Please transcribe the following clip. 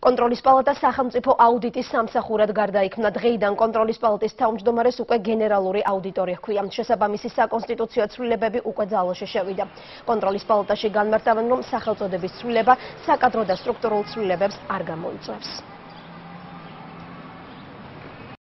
კონტროლის პალატა სახელმწიფო აუდიტის სამსახურად გარდაიქმნა. დღეიდან კონტროლის პალატის თავმჯდომარეს უკვე გენერალური აუდიტორი ჰქვია. შესაბამისი საკონსტიტუციო ცვლილებები უკვე ძალაში შევიდა. კონტროლის პალატაში განმარტავენ რომ სახელწოდების ცვლილება საკადრო და სტრუქტურულ ცვლილებებს არ გამოიწვევს.